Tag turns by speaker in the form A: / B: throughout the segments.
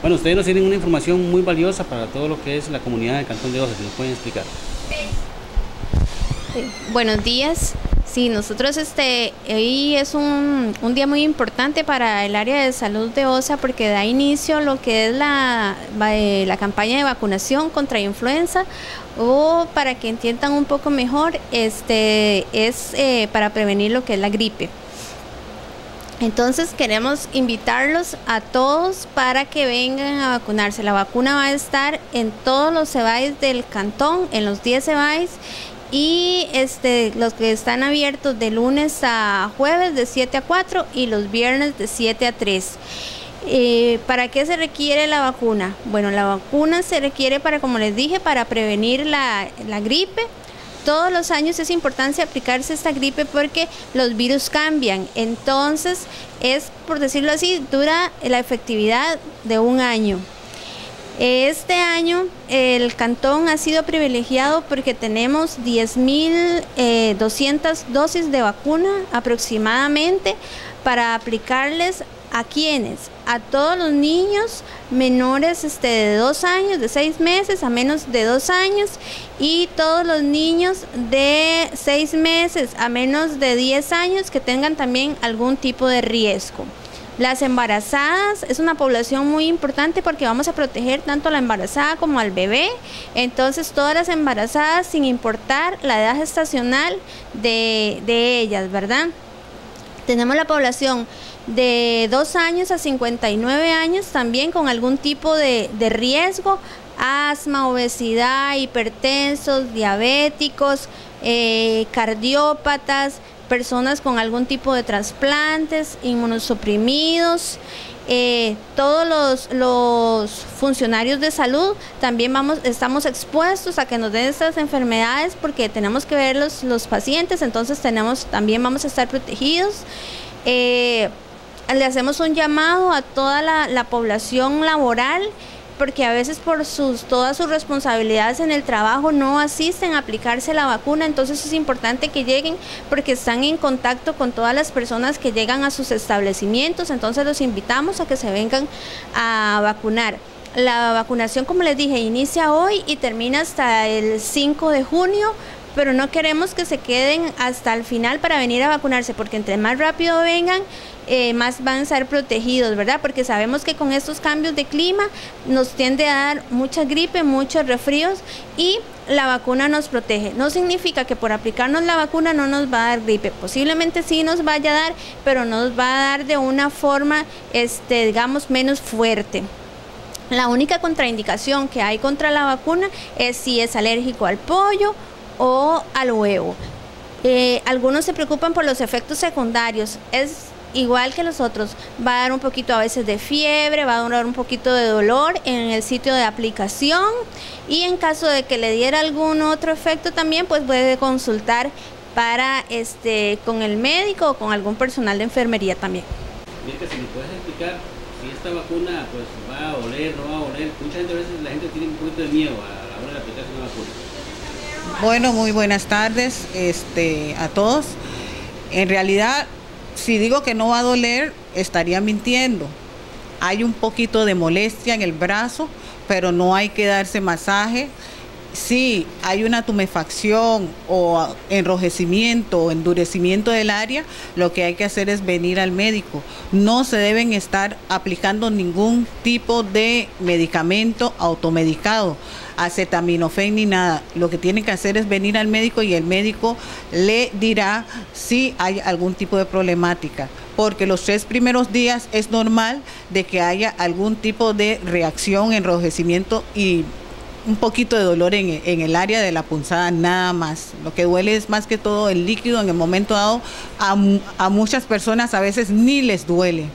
A: Bueno, ustedes nos tienen una información muy valiosa para todo lo que es la comunidad del Cantón de Osa, si nos pueden explicar.
B: Buenos días. Sí, nosotros este hoy es un, día muy importante para el área de salud de OSA porque da inicio lo que es la, eh, la campaña de vacunación contra influenza o para que entiendan un poco mejor, este es eh, para prevenir lo que es la gripe. Entonces queremos invitarlos a todos para que vengan a vacunarse. La vacuna va a estar en todos los CEBAIS del cantón, en los 10 CEBAIS y este, los que están abiertos de lunes a jueves de 7 a 4 y los viernes de 7 a 3. Eh, ¿Para qué se requiere la vacuna? Bueno, la vacuna se requiere para, como les dije, para prevenir la, la gripe. Todos los años es importante aplicarse esta gripe porque los virus cambian. Entonces, es, por decirlo así, dura la efectividad de un año. Este año el cantón ha sido privilegiado porque tenemos 10.200 eh, dosis de vacuna aproximadamente para aplicarles a quienes, a todos los niños menores este, de dos años, de seis meses a menos de dos años y todos los niños de seis meses a menos de 10 años que tengan también algún tipo de riesgo. Las embarazadas es una población muy importante porque vamos a proteger tanto a la embarazada como al bebé. Entonces todas las embarazadas sin importar la edad gestacional de, ellas, ¿verdad? Tenemos la población de 2 años a 59 años también con algún tipo de, riesgo, asma, obesidad, hipertensos, diabéticos, eh, cardiópatas, personas con algún tipo de trasplantes, inmunosuprimidos, eh, todos los, los, funcionarios de salud también vamos, estamos expuestos a que nos den estas enfermedades porque tenemos que ver los, los pacientes, entonces tenemos, también vamos a estar protegidos. Eh, le hacemos un llamado a toda la, la población laboral porque a veces por sus todas sus responsabilidades en el trabajo no asisten a aplicarse la vacuna, entonces es importante que lleguen porque están en contacto con todas las personas que llegan a sus establecimientos, entonces los invitamos a que se vengan a vacunar. La vacunación, como les dije, inicia hoy y termina hasta el 5 de junio pero no queremos que se queden hasta el final para venir a vacunarse, porque entre más rápido vengan, eh, más van a ser protegidos, ¿verdad? Porque sabemos que con estos cambios de clima nos tiende a dar mucha gripe, muchos resfríos y la vacuna nos protege. No significa que por aplicarnos la vacuna no nos va a dar gripe. Posiblemente sí nos vaya a dar, pero nos va a dar de una forma, este, digamos, menos fuerte. La única contraindicación que hay contra la vacuna es si es alérgico al pollo o al huevo. Eh, algunos se preocupan por los efectos secundarios. Es igual que los otros. Va a dar un poquito a veces de fiebre, va a dar un poquito de dolor en el sitio de aplicación y en caso de que le diera algún otro efecto también, pues puede consultar para este con el médico o con algún personal de enfermería también.
A: Mirka, si me puedes explicar si esta vacuna pues va a oler, no va a oler. Mucha gente a veces la gente tiene un poquito de miedo a la hora de aplicarse una vacuna.
C: Bueno, muy buenas tardes este, a todos. En realidad, si digo que no va a doler, estaría mintiendo. Hay un poquito de molestia en el brazo, pero no hay que darse masaje. Si hay una tumefacción o enrojecimiento o endurecimiento del área, lo que hay que hacer es venir al médico. No se deben estar aplicando ningún tipo de medicamento automedicado acetaminofén ni nada. Lo que tienen que hacer es venir al médico y el médico le dirá si hay algún tipo de problemática. Porque los tres primeros días es normal de que haya algún tipo de reacción, enrojecimiento y un poquito de dolor en, el área de la punzada, nada más. Lo que duele es más que todo el líquido en el momento dado. A, muchas personas a veces ni les duele.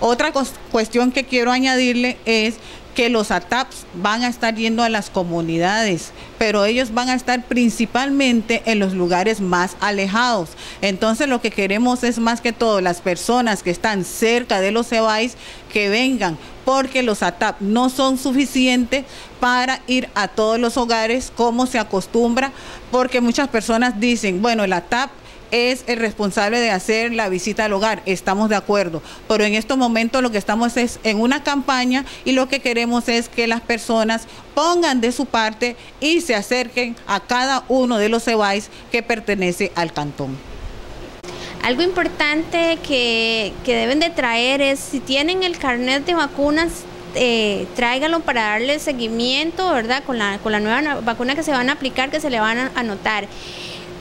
C: Otra cuestión que quiero añadirle es que los ATAPs van a estar yendo a las comunidades, pero ellos van a estar principalmente en los lugares más alejados. Entonces lo que queremos es más que todo las personas que están cerca de los CEBAIS que vengan, porque los ATAP no son suficientes para ir a todos los hogares como se acostumbra, porque muchas personas dicen, bueno, el ATAP es el responsable de hacer la visita al hogar, estamos de acuerdo, pero en estos momentos lo que estamos es en una campaña y lo que queremos es que las personas pongan de su parte y se acerquen a cada uno de los CEBAIS que pertenece al cantón.
B: Algo importante que, que deben de traer es si tienen el carnet de vacunas, eh, para darle seguimiento, ¿verdad? Con la, con la nueva vacuna que se van a aplicar, que se le van a anotar.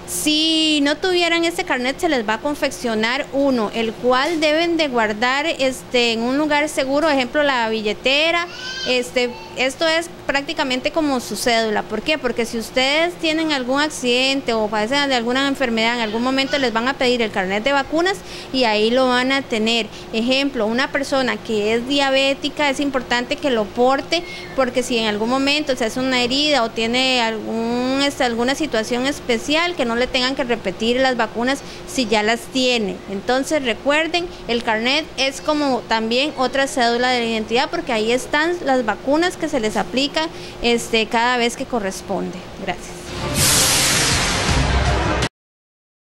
B: Si no tuvieran este carnet se les va a confeccionar uno, el cual deben de guardar este, en un lugar seguro, ejemplo la billetera. Este, esto es prácticamente como su cédula. ¿Por qué? Porque si ustedes tienen algún accidente o padecen de alguna enfermedad, en algún momento les van a pedir el carnet de vacunas y ahí lo van a tener. Ejemplo, una persona que es diabética es importante que lo porte porque si en algún momento se hace una herida o tiene este, alguna situación especial que no le tengan que repetir las vacunas si ya las tiene. Entonces recuerden, el carnet es como también otra cédula de identidad porque ahí están las vacunas se les aplica este, cada vez que corresponde. Gracias.